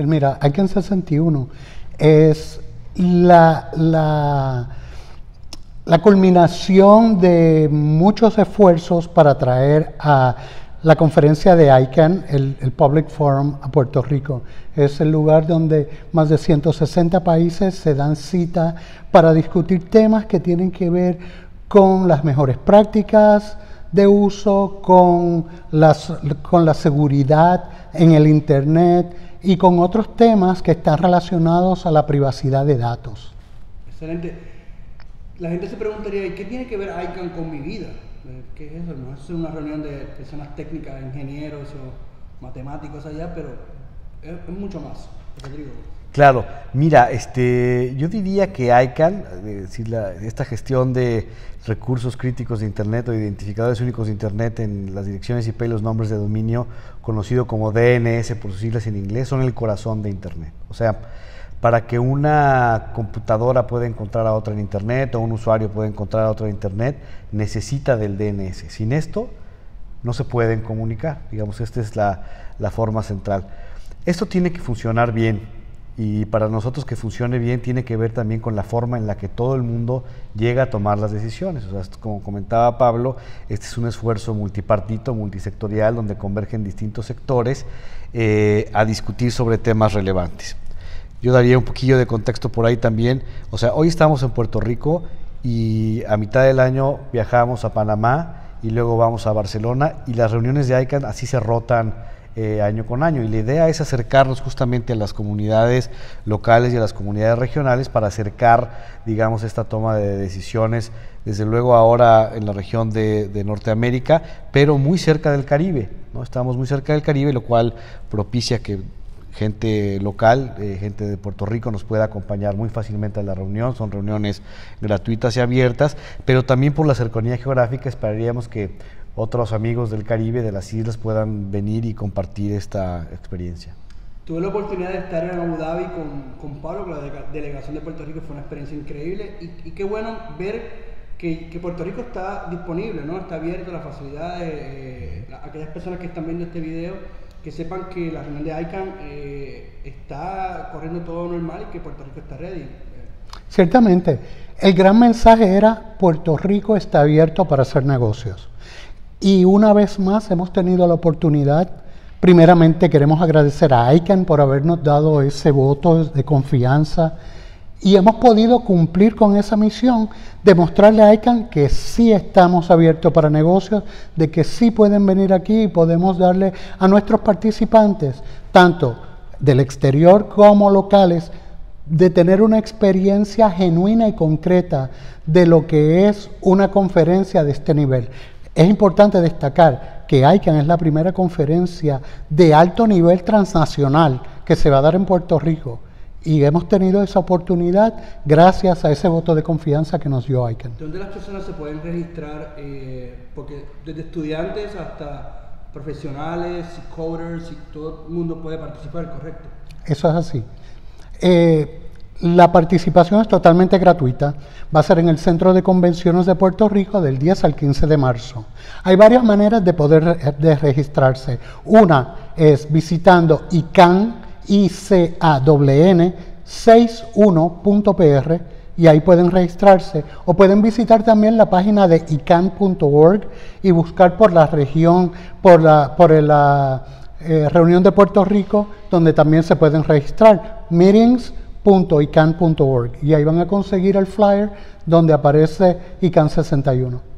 Pues mira, ICANN 61 es la, la, la culminación de muchos esfuerzos para traer a la conferencia de ICANN, el, el, Public Forum a Puerto Rico. Es el lugar donde más de 160 países se dan cita para discutir temas que tienen que ver con las mejores prácticas de uso, con, las, con la seguridad en el Internet y con otros temas que están relacionados a la privacidad de datos. Excelente. La gente se preguntaría, ¿y qué tiene que ver ICANN con mi vida? ¿Qué es eso? No es una reunión de personas técnicas, ingenieros o matemáticos allá, pero es, es mucho más. Rodrigo. Claro, mira, este, yo diría que ICANN, es decir, la, esta gestión de recursos críticos de Internet o identificadores únicos de Internet en las direcciones IP y los nombres de dominio, conocido como DNS por sus siglas en inglés, son el corazón de Internet. O sea, para que una computadora pueda encontrar a otra en Internet o un usuario pueda encontrar a otro en Internet, necesita del DNS. Sin esto, no se pueden comunicar. Digamos, esta es la, la forma central. Esto tiene que funcionar bien y para nosotros que funcione bien tiene que ver también con la forma en la que todo el mundo llega a tomar las decisiones. O sea, como comentaba Pablo, este es un esfuerzo multipartito, multisectorial, donde convergen distintos sectores eh, a discutir sobre temas relevantes. Yo daría un poquillo de contexto por ahí también. O sea, hoy estamos en Puerto Rico y a mitad del año viajamos a Panamá y luego vamos a Barcelona y las reuniones de ICANN así se rotan eh, año con año. Y la idea es acercarnos justamente a las comunidades locales y a las comunidades regionales para acercar, digamos, esta toma de decisiones, desde luego ahora en la región de, de Norteamérica, pero muy cerca del Caribe. ¿no? Estamos muy cerca del Caribe, lo cual propicia que gente local, eh, gente de Puerto Rico nos pueda acompañar muy fácilmente a la reunión, son reuniones gratuitas y abiertas, pero también por la cercanía geográfica esperaríamos que otros amigos del Caribe, de las islas, puedan venir y compartir esta experiencia. Tuve la oportunidad de estar en Abu Dhabi con, con Pablo, con la delegación de Puerto Rico, fue una experiencia increíble y, y qué bueno ver que, que, Puerto Rico está disponible, ¿no? está abierto la facilidad de eh, aquellas personas que están viendo este video, que sepan que la reunión de ICANN eh, está corriendo todo normal y que Puerto Rico está ready. Ciertamente, el gran mensaje era Puerto Rico está abierto para hacer negocios. Y una vez más hemos tenido la oportunidad, primeramente queremos agradecer a ICANN por habernos dado ese voto de confianza y hemos podido cumplir con esa misión, demostrarle a ICANN que sí estamos abiertos para negocios, de que sí pueden venir aquí y podemos darle a nuestros participantes, tanto del exterior como locales, de tener una experiencia genuina y concreta de lo que es una conferencia de este nivel. Es importante destacar que ICANN es la primera conferencia de alto nivel transnacional que se va a dar en Puerto Rico y hemos tenido esa oportunidad gracias a ese voto de confianza que nos dio ICANN. ¿Dónde las personas se pueden registrar? Eh, porque desde estudiantes hasta profesionales, coders, todo el mundo puede participar, ¿correcto? Eso es así. Eh, la participación es totalmente gratuita. Va a ser en el Centro de Convenciones de Puerto Rico del 10 al 15 de marzo. Hay varias maneras de poder de registrarse. Una es visitando ICANN, I-C-A-N, 61.pr y ahí pueden registrarse. O pueden visitar también la página de ican.org y buscar por la región, por la, por la eh, reunión de Puerto Rico, donde también se pueden registrar. Meetings .ican.org y ahí van a conseguir el flyer donde aparece ICANN 61.